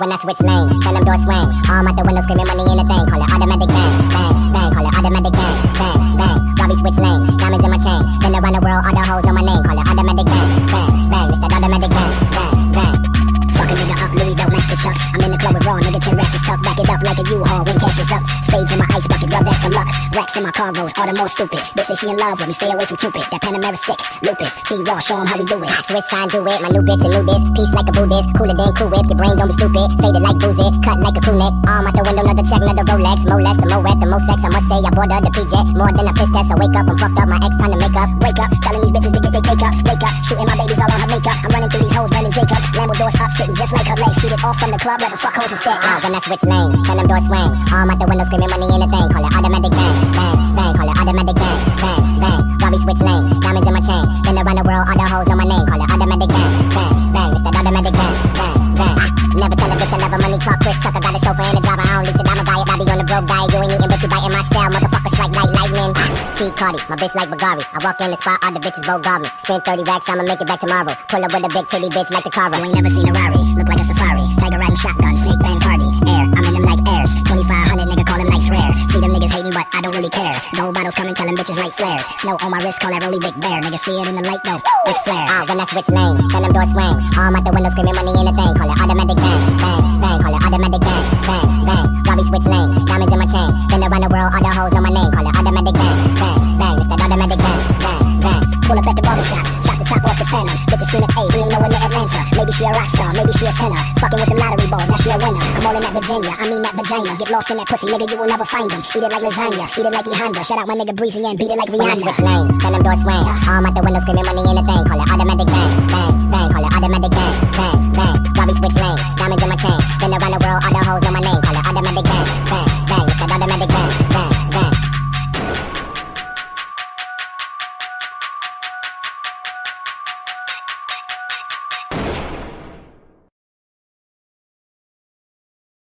when I switch lanes, then them doors swing. Arm out the window screaming money in the thing. Call it automatic bang, bang, bang. Call it automatic bang, bang, bang. Robbie switch lanes, diamonds in my chain. Then around the world, all the hoes know my name. I'm in the club with raw nigga, 10 ratchets tuck. Back it up like a U-Haul when cash is up. Spades in my ice bucket, rub that for luck. Racks in my cargoes, all the more stupid. Bitch say she in love with me, stay away from Cupid. That Panamera sick, lupus. T-Raw, show 'em how we do it. I switch sign, do it. My new bitch, a new this. Peace like a Buddhist. Cooler than Cool Whip. Your brain don't be stupid. Faded like boozy. Cut like a crew neck. Arm out the window, another check, another Rolex. More less, the more wet, the more sex. I must say, I bought her the PJ. More than a piss test. I wake up, I'm fucked up. My ex time to make up. Wake up, telling these bitches to get their cake up. Wake up, shooting my babies all on her makeup. I'm running through these hoes, Brandon Jacobs. Doors sitting just like her legs. It off from the club, let the fuck hoes instead. Ah, when I switch lanes, then them doors swing. Arm out the window, screaming money in the thing. Call it automatic bang, bang, bang. Call it automatic bang, bang, bang. Robbie switch lanes, diamonds in my chain. Then around the world, all the hoes know my name. Call it automatic bang, bang, bang. It's that automatic bang, bang, bang. Never tell a bitch I love her money talk. Chris Tucker got a chauffeur and a driver. I don't lease it, I'ma buy it. I be on the broke diet. You ain't My bitch like Bagari. I walk in the spot, all the bitches vote guard me. Spend 30 racks, I'ma make it back tomorrow. Pull up with a big titty bitch like the car. You ain't never seen a Rari, look like a safari. Tiger riding shotgun, snake band party. Air, I'm in them like airs. 2500 nigga call them nights rare. See them niggas hating, but I don't really care. Gold bottles coming, telling bitches like flares. Snow on my wrist, call that Rolly Big Bear. Nigga see it in the light though, big flare. Ah, when I switch lanes, then them doors swing. Arm out the window, screaming money in the thing. Bitches screaming, hey, we ain't nowhere Atlanta. Maybe she a rock star, maybe she a sinner. Fucking with the lottery balls, now she a winner. I'm all in that Virginia, I mean that vagina. Get lost in that pussy, nigga, you will never find him. Eat it like lasagna, eat it like E Honda. Shout out my nigga Breezy and beat it like Rihanna. Switch lanes, then them doors swing. Arm out the window, screaming money in the thing. Call it automatic bang, bang, bang. Call it automatic bang, bang, bang. Bobby switch lanes, diamonds in my chain. Been around the world, all the hoes know my name.